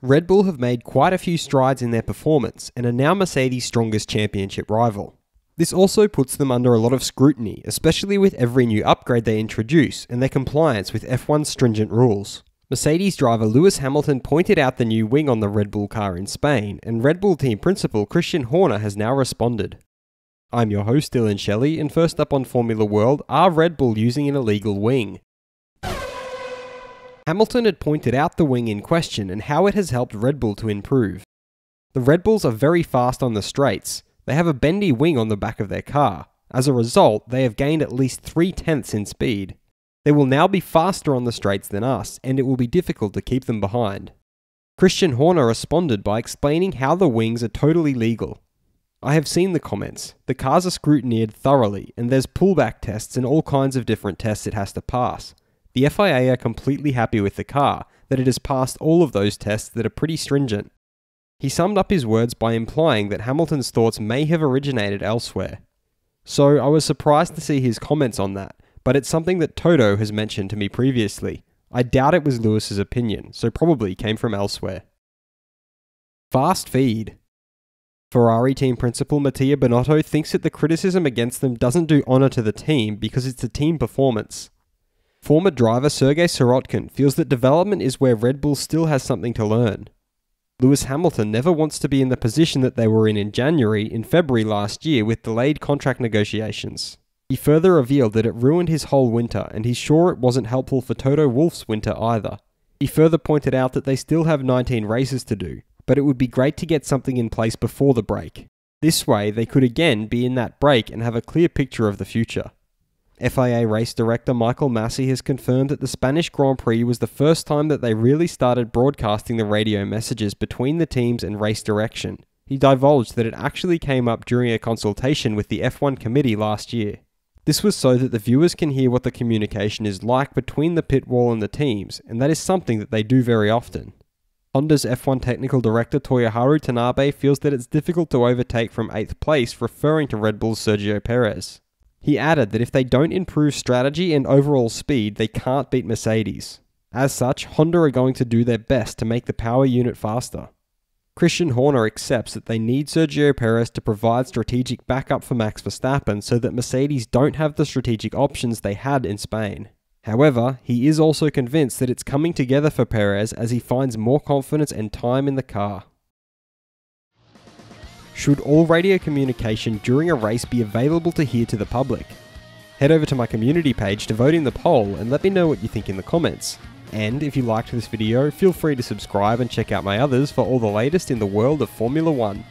Red Bull have made quite a few strides in their performance and are now Mercedes' strongest championship rival. This also puts them under a lot of scrutiny, especially with every new upgrade they introduce and their compliance with F1's stringent rules. Mercedes driver Lewis Hamilton pointed out the new wing on the Red Bull car in Spain, and Red Bull team principal Christian Horner has now responded. I'm your host Dillon Shelley, and first up on Formula World, are Red Bull using an illegal wing? Hamilton had pointed out the wing in question and how it has helped Red Bull to improve. The Red Bulls are very fast on the straights. They have a bendy wing on the back of their car. As a result, they have gained at least three tenths in speed. They will now be faster on the straights than us, and it will be difficult to keep them behind. Christian Horner responded by explaining how the wings are totally legal. I have seen the comments. The cars are scrutineered thoroughly, and there's pullback tests and all kinds of different tests it has to pass. The FIA are completely happy with the car, that it has passed all of those tests that are pretty stringent. He summed up his words by implying that Hamilton's thoughts may have originated elsewhere. So I was surprised to see his comments on that, but it's something that Toto has mentioned to me previously. I doubt it was Lewis's opinion, so probably came from elsewhere. Fast feed. Ferrari team principal Mattia Binotto thinks that the criticism against them doesn't do honour to the team because it's a team performance. Former driver Sergei Sirotkin feels that development is where Red Bull still has something to learn. Lewis Hamilton never wants to be in the position that they were in in January in February last year with delayed contract negotiations. He further revealed that it ruined his whole winter, and he's sure it wasn't helpful for Toto Wolff's winter either. He further pointed out that they still have 19 races to do, but it would be great to get something in place before the break. This way, they could again be in that break and have a clear picture of the future. FIA race director Michael Masi has confirmed that the Spanish Grand Prix was the first time that they really started broadcasting the radio messages between the teams and race direction. He divulged that it actually came up during a consultation with the F1 committee last year. This was so that the viewers can hear what the communication is like between the pit wall and the teams, and that is something that they do very often. Honda's F1 technical director Toyoharu Tanabe feels that it's difficult to overtake from 8th place, referring to Red Bull's Sergio Perez. He added that if they don't improve strategy and overall speed, they can't beat Mercedes. As such, Honda are going to do their best to make the power unit faster. Christian Horner accepts that they need Sergio Perez to provide strategic backup for Max Verstappen so that Mercedes don't have the strategic options they had in Spain. However, he is also convinced that it's coming together for Perez as he finds more confidence and time in the car. Should all radio communication during a race be available to hear to the public? Head over to my community page to vote in the poll and let me know what you think in the comments. And if you liked this video, feel free to subscribe and check out my others for all the latest in the world of Formula 1.